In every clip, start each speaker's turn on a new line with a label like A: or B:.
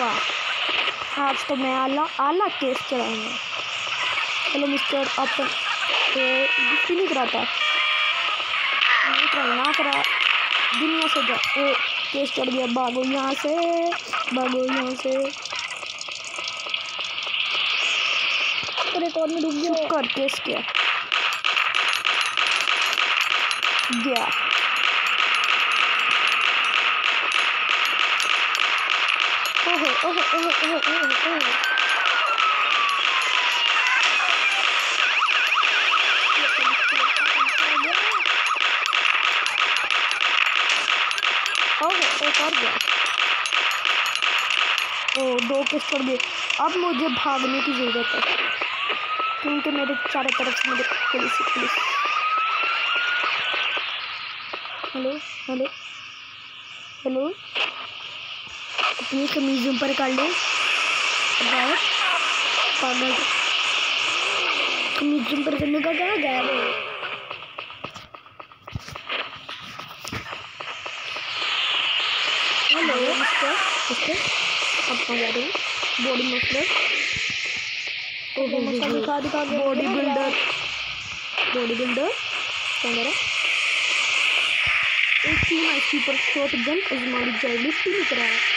A: वाह। आज तो मैं आला आला केस चलाऊँगा हेलो मिस्टर अपन गुस्सी नहीं कराता। नहीं करा ना करा। दुनिया से जा ओ केस चढ़ गया। भागो यहाँ से भागो यहाँ से।
B: और एक में डूब गया।
A: कर केस किया गया। गया ओ दो केस पड़ गए अब मुझे भागने की ज़रूरत है। क्योंकि मेरे चारों तरफ़ से मेरे police police. Hello hello hello. अपनी कमीज ऊपर कर ले। पागल। कमीज ऊपर करने का क्या गायब है? हेलो अब रहे हो। बॉडी मसलर
B: वो दिखा दिखा
A: बॉडी बिल्डर बॉडी बिल्डर क्या कह रहा एक टीम आई पर शॉट गन ही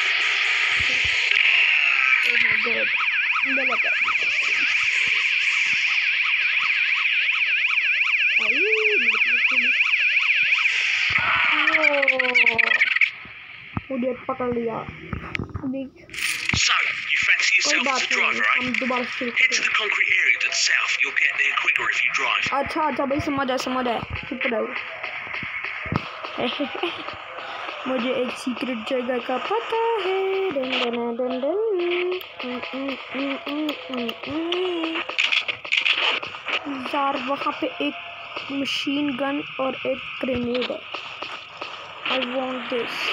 A: पकड़ लिया देख
C: So, you fancy
A: कोई
C: yourself as
A: बात
C: a
A: नहीं
C: driver, eh?
A: हम दोबारा शुरू
C: Head
A: करते
C: to
A: हैं
C: the concrete area to the south. You'll get there quicker if you drive.
A: अच्छा अच्छा भाई समझ आया समझ आया चुप रहो मुझे एक सीक्रेट जगह का पता है। Done done done done um, um, um, um, um, um. यार वहाँ पे एक मशीन गन और एक ग्रेनेड है। आई वांट दिस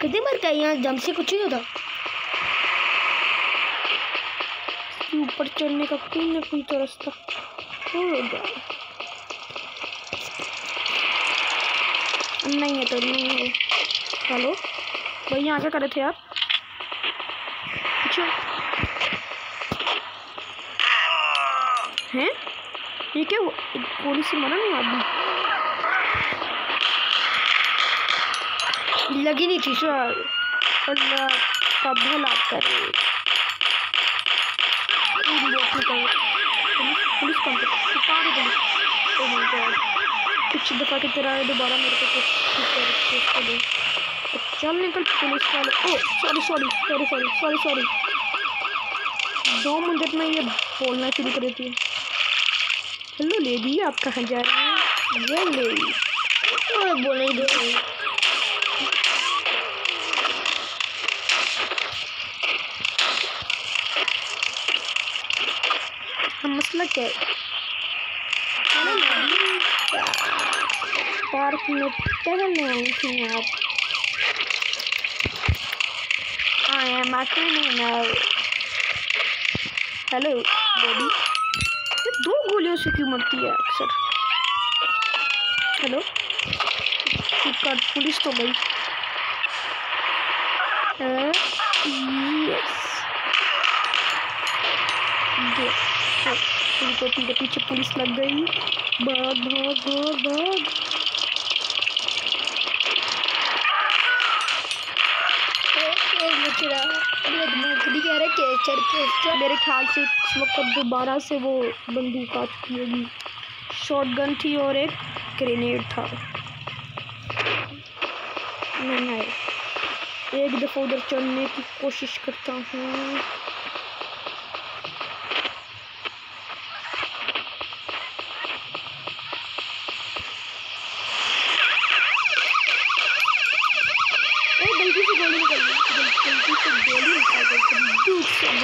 B: कितनी बार क्या यहाँ? जम से कुछ नहीं होता।
A: ऊपर चढ़ने का कोई ना कोई तो रास्ता होगा नहीं है तो नहीं है। हेलो? भाई यहाँ क्या कर थे आप। पीछे हैं? ये क्या गोली से मरा नहीं आदमी?
B: लगी नहीं थी
A: चल अल्लाह का भला पुलिस पुलिस थे पुलिस। कुछ दफ़ा की तरह दोबारा मेरे को कुछ कर तो चल निकल पुलिस वाले ओ sorry sorry sorry sorry sorry sorry दो मिनट में ये बोलना शुरू कर देती है। हेलो लेडी आप कहाँ जा रही हैं। ये लेडी
B: और बोलने
A: मसला क्या है? पार्क में टहलने आई थी आप आई एम हेलो ये दो गोलियों से क्यों मरती है अक्सर। हेलो। पुलिस तो गई। पीछे पीछे पुलिस लग गई। भाग भाग भाग भाग। मेरे ख्याल से इस वक्त दोबारा से वो बंदूक आ चुकी होगी। गन थी और एक ग्रेनेड था। आए एक दफ़ा उधर चढ़ने की कोशिश करता हूँ।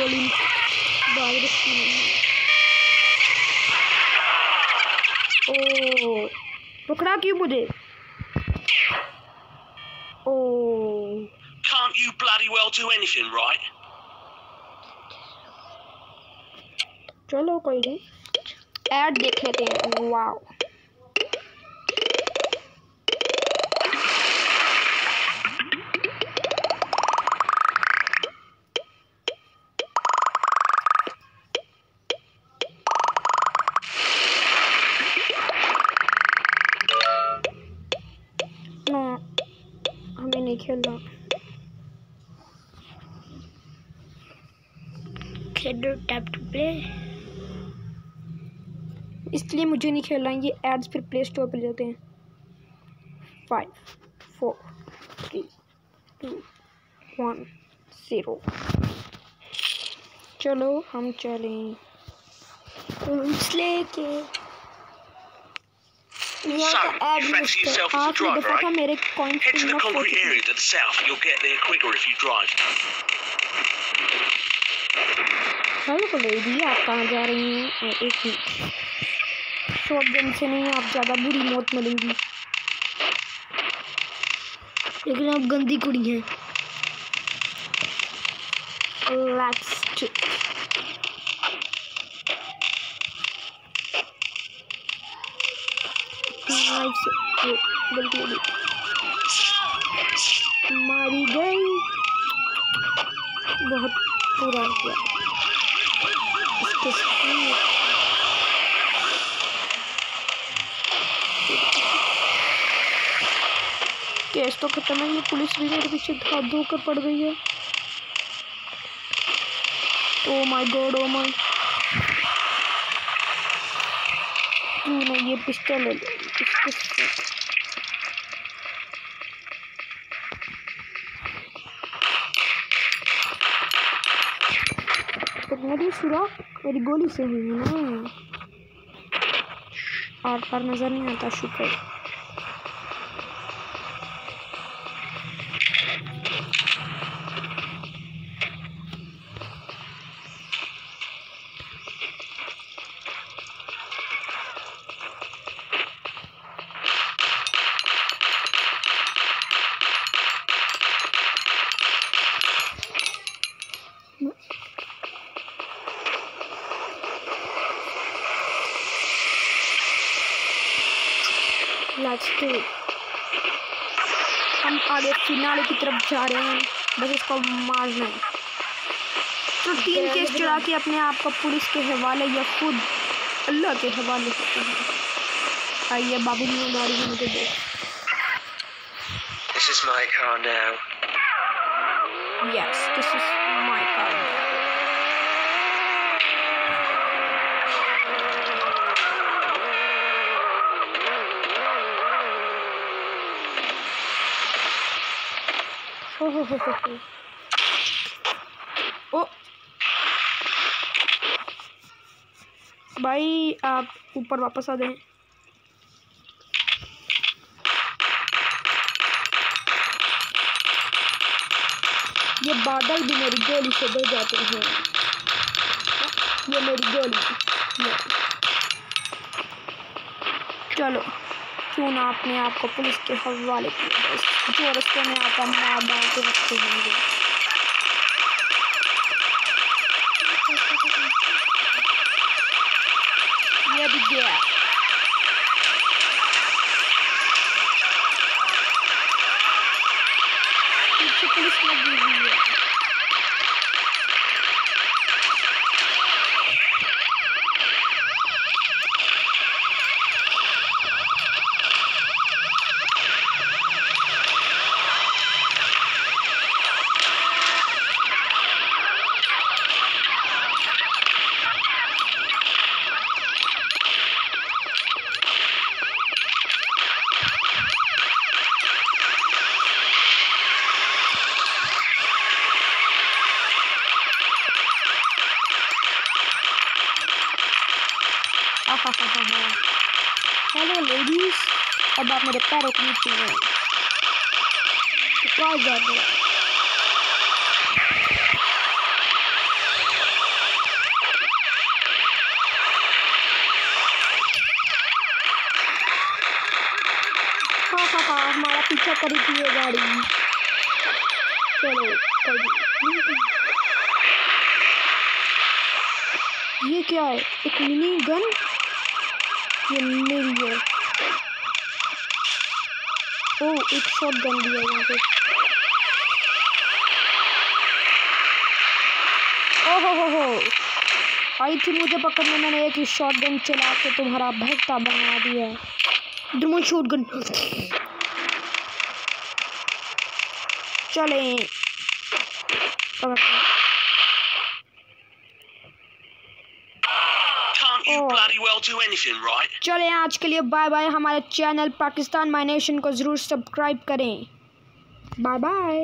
A: बाहर ओ पकड़ा क्यों मुझे? ओ
C: Can't you bloody well do anything, right?
A: चलो कोई नहीं। ऐड देख लेते हैं। वाओ खेलना।
B: खेलो टैप टू प्ले।
A: इसलिए मुझे नहीं खेलना ये एड्स फिर प्ले स्टोर पर जाते हैं। Five four three two one zero चलो हम चलें।
B: लेके
C: So, you fancy yourself as a driver, eh?
A: Coins
C: Head to the concrete area to the south. You'll get there quicker if you drive.
A: Hello lady आप कहाँ जा रही हैं एक मिनट शॉर्ट गन से नहीं आप ज़्यादा बुरी मौत मिलेंगी
B: लेकिन आप गंदी कुड़ी हैं
A: लेट्स नाइफ से गलती मारी गई। बहुत बुरा हुआ केस तो खत्म है, ये पुलिस भी मेरे पीछे हाथ धोकर पड़ गई है। Oh my god oh my क्यों नहीं, ये पिस्टल ले साथ। तो मेरी सुराख मेरी गोली से हुई है ना आर पार नज़र नहीं आता, शुक्र लेट्स हम आगे फिनाले की तरफ़ जा रहे हैं। बस इसको मारना है। तो तीन केस चढ़ा के अपने आप को पुलिस के हवाले या खुद अल्लाह के हवाले करते हैं। आइए बाबू जी गाड़ी में मुझे दे
C: This is my car now.
A: Yes this is my car हो हो हो ओ। भाई, आप ऊपर वापस आ जाए। ये बादल भी मेरी गोली से डर जाते हैं। ये मेरी गोली। चलो। क्यों ना अपने आप को पुलिस के हवाले किया जो रस्ते में आप मार डाल के रखते होंगे हेलो लेडीज़ अब आप मेरे पैरों नीचे हैं हाँ हाँ हाँ हमारा पीछा ये गाड़ी। ये क्या है? एक मिनी गन? है ओ, एक शॉट गन भी है यहाँ पे। ओहो हो हो आई थी मुझे पकड़ने मैंने एक ही शॉट गन चला के तुम्हारा भगता बना दिया।
B: ड्रमन शॉटगन
A: चलें पकड़ते हैं।
C: Can't you
A: Oh.
C: bloody well do anything right?
A: चले आज के लिए बाय बाय हमारे चैनल पाकिस्तान माइनेशन को ज़रूर सब्सक्राइब करें बाय बाय